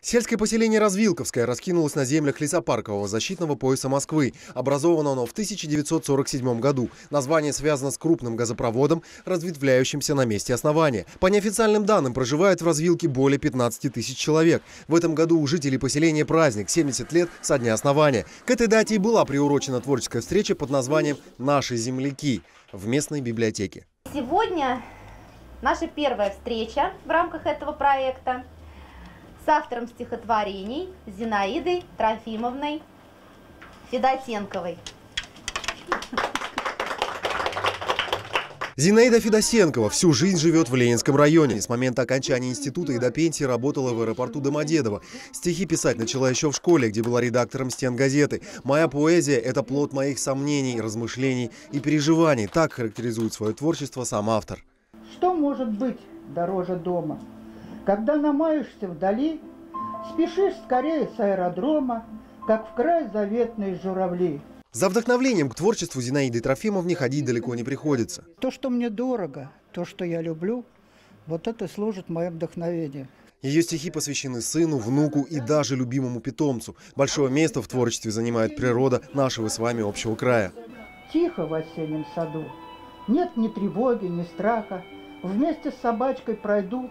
Сельское поселение Развилковское раскинулось на землях лесопаркового защитного пояса Москвы. Образовано оно в 1947 году. Название связано с крупным газопроводом, разветвляющимся на месте основания. По неофициальным данным, проживает в развилке более 15 тысяч человек. В этом году у жителей поселения праздник – 70 лет со дня основания. К этой дате и была приурочена творческая встреча под названием «Наши земляки» в местной библиотеке. Сегодня наша первая встреча в рамках этого проекта с автором стихотворений Зинаидой Трофимовной Федотенковой. Зинаида Федосенкова всю жизнь живет в Ленинском районе. С момента окончания института и до пенсии работала в аэропорту Домодедово. Стихи писать начала еще в школе, где была редактором стен газеты. «Моя поэзия – это плод моих сомнений, размышлений и переживаний». Так характеризует свое творчество сам автор. Что может быть дороже дома? Когда намаешься вдали, спешишь скорее с аэродрома, как в край заветные журавли. За вдохновлением к творчеству Зинаиды Трофимовне ходить далеко не приходится. То, что мне дорого, то, что я люблю, вот это служит моим вдохновением. Ее стихи посвящены сыну, внуку и даже любимому питомцу. Большое место в творчестве занимает природа нашего с вами общего края. Тихо в осеннем саду, нет ни тревоги, ни страха. Вместе с собачкой пройду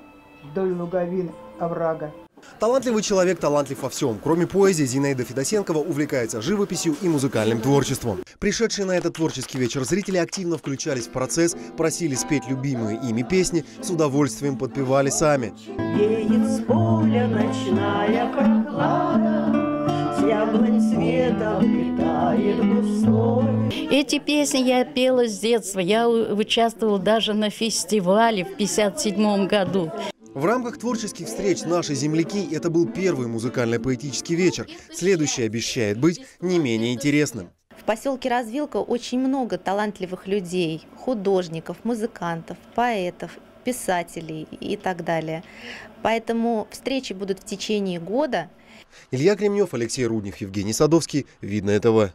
вдоль луговин оврага. Талантливый человек талантлив во всем. Кроме поэзии, Зинаида Федосенкова увлекается живописью и музыкальным творчеством. Пришедшие на этот творческий вечер зрители активно включались в процесс, просили спеть любимые ими песни, с удовольствием подпевали сами. Веет с поля ночная прохлада, С яблонь цветом летает густой. Эти песни я пела с детства. Я у- участвовала даже на фестивале в 1957 году. В рамках творческих встреч «Наши земляки» это был первый музыкально-поэтический вечер. Следующий обещает быть не менее интересным. В поселке Развилка очень много талантливых людей, художников, музыкантов, поэтов, писателей и так далее. Поэтому встречи будут в течение года. Илья Кремнев, Алексей Руднев, Евгений Садовский. Видно этого.